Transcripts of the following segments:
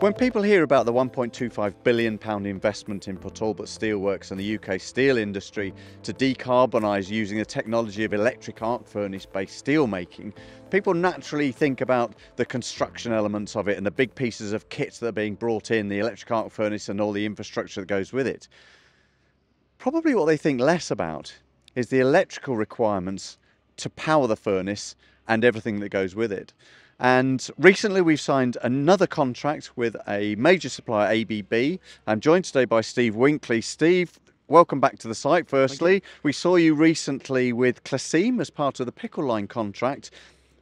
When people hear about the £1.25 billion investment in Port Talbot Steelworks and the UK steel industry to decarbonise using the technology of electric arc furnace based steelmaking, people naturally think about the construction elements of it and the big pieces of kit that are being brought in, the electric arc furnace and all the infrastructure that goes with it. Probably what they think less about is the electrical requirements to power the furnace and everything that goes with it. And recently we've signed another contract with a major supplier, ABB. I'm joined today by Steve Winkley. Steve, welcome back to the site firstly. We saw you recently with Clecim as part of the pickle line contract.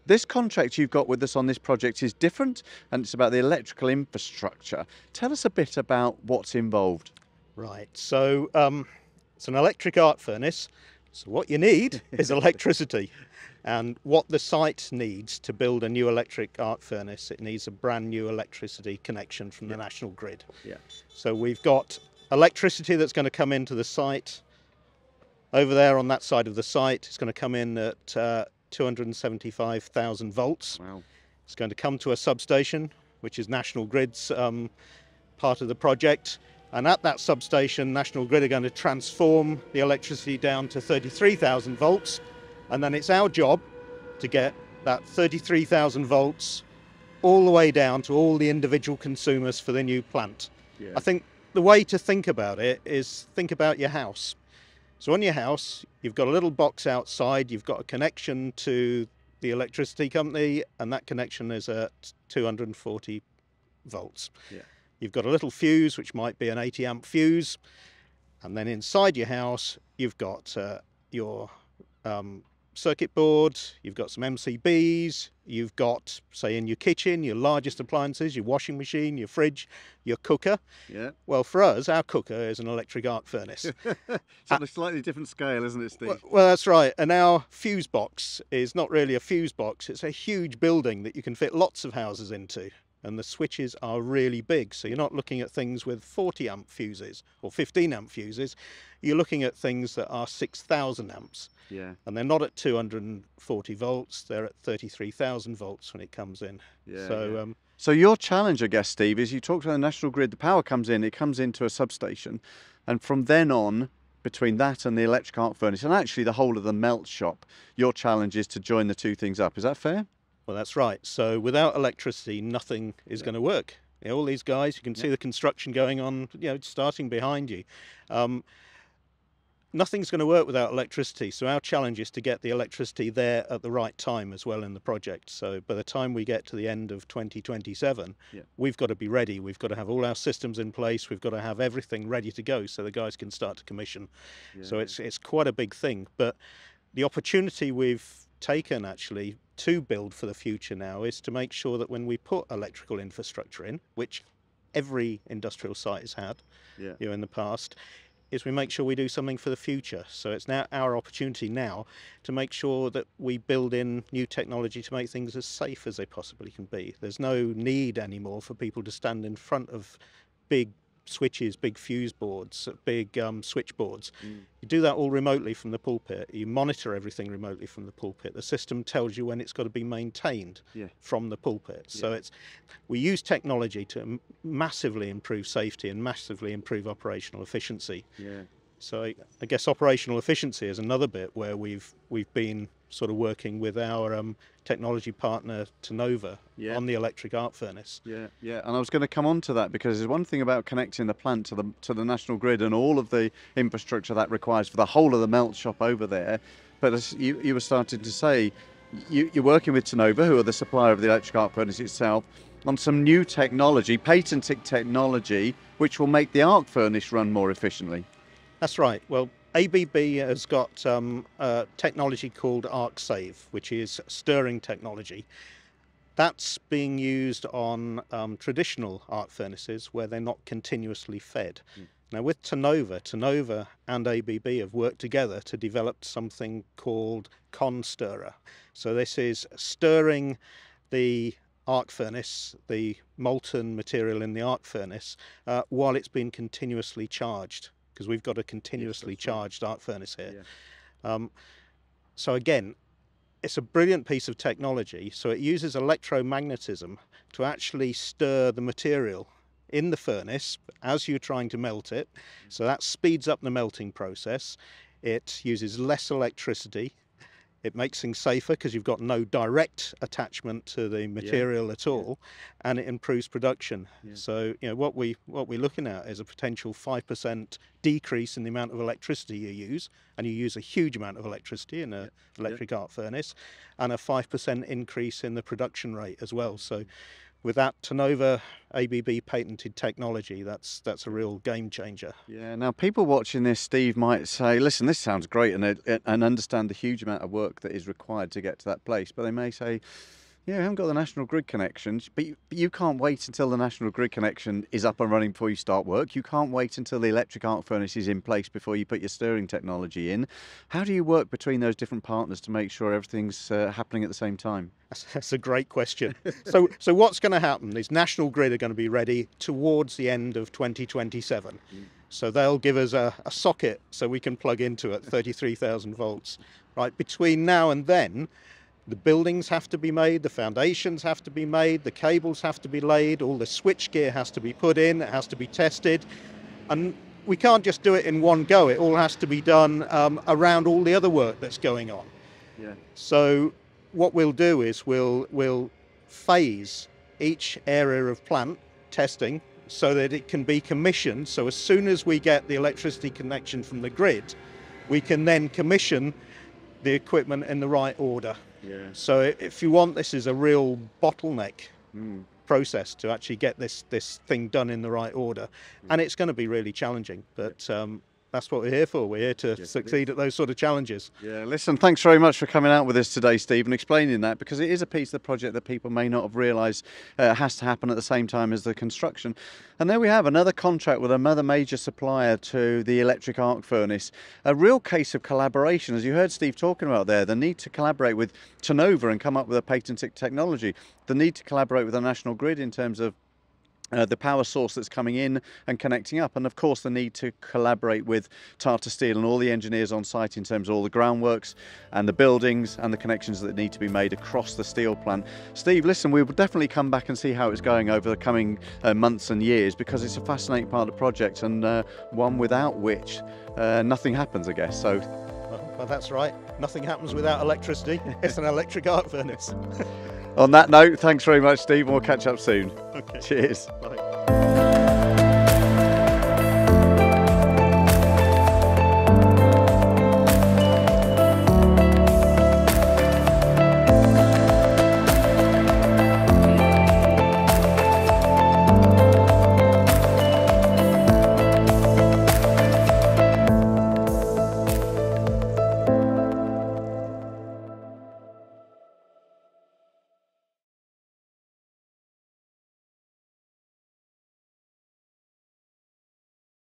This contract you've got with us on this project is different and it's about the electrical infrastructure. Tell us a bit about what's involved. Right, so um, it's an electric arc furnace. So what you need is electricity. And what the site needs to build a new electric arc furnace, it needs a brand new electricity connection from the national grid. Yeah. So we've got electricity that's going to come into the site. Over there on that side of the site, it's going to come in at uh, 275,000 volts. Wow. It's going to come to a substation, which is National Grid's um, part of the project. And at that substation, National Grid are going to transform the electricity down to 33,000 volts. And then it's our job to get that 33,000 volts all the way down to all the individual consumers for the new plant. Yeah. I think the way to think about it is think about your house. So on your house, you've got a little box outside, you've got a connection to the electricity company, and that connection is at 240 volts. Yeah. You've got a little fuse, which might be an 80 amp fuse, and then inside your house, you've got uh, your um, circuit board, you've got some MCBs, you've got, say, in your kitchen, your largest appliances, your washing machine, your fridge, your cooker. Yeah. Well, for us, our cooker is an electric arc furnace. It's on a slightly different scale, isn't it, Steve? Well, well, that's right. And our fuse box is not really a fuse box, it's a huge building that you can fit lots of houses into. And the switches are really big. So you're not looking at things with 40 amp fuses or 15 amp fuses. You're looking at things that are 6,000 amps. yeah. And they're not at 240 volts, they're at 33,000 volts when it comes in. Yeah, so, yeah. Um, So your challenge, I guess, Steve, is you talk to the national grid. The power comes in, it comes into a substation, and from then on, between that and the electric arc furnace, and actually the whole of the melt shop, your challenge is to join the two things up. Is that fair? Well, that's right. So without electricity, nothing is going to work. You know, all these guys, you can see the construction going on, you know, starting behind you. Um, nothing's going to work without electricity. So our challenge is to get the electricity there at the right time as well in the project. So by the time we get to the end of 2027, Yeah. we've got to be ready. We've got to have all our systems in place. We've got to have everything ready to go so the guys can start to commission. So it's it's quite a big thing. But the opportunity we've taken actually to build for the future now is to make sure that when we put electrical infrastructure in, which every industrial site has had, Yeah. you know, in the past, is we make sure we do something for the future. So it's now our opportunity now to make sure that we build in new technology to make things as safe as they possibly can be. There's no need anymore for people to stand in front of big switches, big fuse boards, big um, switchboards. You do that all remotely from the pulpit. You monitor everything remotely from the pulpit. The system tells you when it's got to be maintained Yeah. from the pulpit. So it's we use technology to massively improve safety and massively improve operational efficiency. Yeah. So I, I guess operational efficiency is another bit where we've we've been sort of working with our um, technology partner Tenova Yeah. on the electric arc furnace. Yeah, yeah, and I was going to come on to that because there's one thing about connecting the plant to the to the national grid and all of the infrastructure that requires for the whole of the melt shop over there. But as you, you were starting to say, you, you're working with Tenova, who are the supplier of the electric arc furnace itself, on some new technology, patented technology, which will make the arc furnace run more efficiently. That's right. Well, ABB has got um, a technology called ArcSave, which is stirring technology. That's being used on um, traditional arc furnaces where they're not continuously fed. Now, with Tenova, Tenova and ABB have worked together to develop something called ConStirrer. So, this is stirring the arc furnace, the molten material in the arc furnace, uh, while it's been continuously charged, because we've got a continuously right. charged arc furnace here. Yeah. Um, so again, it's a brilliant piece of technology. So it uses electromagnetism to actually stir the material in the furnace as you're trying to melt it. So that speeds up the melting process. It uses less electricity. It makes things safer because you've got no direct attachment to the material at all, and it improves production. Yeah. So you know what we what we're looking at is a potential five percent decrease in the amount of electricity you use, and you use a huge amount of electricity in an electric arc furnace, and a five percent increase in the production rate as well. So with that Tenova ABB patented technology, that's that's a real game changer. Yeah. Now, people watching this, Steve, might say, "Listen, this sounds great," and uh, and understand the huge amount of work that is required to get to that place. But they may say, "Yeah, we haven't got the national grid connections." But you, but you can't wait until the national grid connection is up and running before you start work. You can't wait until the electric arc furnace is in place before you put your stirring technology in. How do you work between those different partners to make sure everything's uh, happening at the same time? That's, a great question. so, so what's going to happen is National Grid are going to be ready towards the end of 2027. So they'll give us a, a socket so we can plug into it, 33,000 volts. Right between now and then, the buildings have to be made, the foundations have to be made, the cables have to be laid, all the switch gear has to be put in, it has to be tested, and we can't just do it in one go. It all has to be done um, around all the other work that's going on. Yeah. So what we'll do is we'll we'll phase each area of plant testing so that it can be commissioned. So as soon as we get the electricity connection from the grid, we can then commission the equipment in the right order. Yeah. So if you want, this is a real bottleneck Mm. process to actually get this this thing done in the right order, and it's going to be really challenging. But um, that's what we're here for. We're here to is. succeed at those sort of challenges. Yeah, listen, thanks very much for coming out with us today, Steve, and explaining that because it is a piece of the project that people may not have realised uh, has to happen at the same time as the construction. And there we have another contract with another major supplier to the electric arc furnace. A real case of collaboration, as you heard Steve talking about there, the need to collaborate with Tenova and come up with a patented technology, the need to collaborate with the national grid in terms of uh, the power source that's coming in and connecting up, and of course the need to collaborate with Tata Steel and all the engineers on site in terms of all the groundworks and the buildings and the connections that need to be made across the steel plant. Steve, listen, we will definitely come back and see how it's going over the coming uh, months and years because it's a fascinating part of the project and uh, one without which uh, nothing happens, I guess. So, Well, well, that's right. Nothing happens without electricity. It's an electric arc furnace. on that note, thanks very much, Steve, we'll catch up soon. Okay. Cheers. Bye.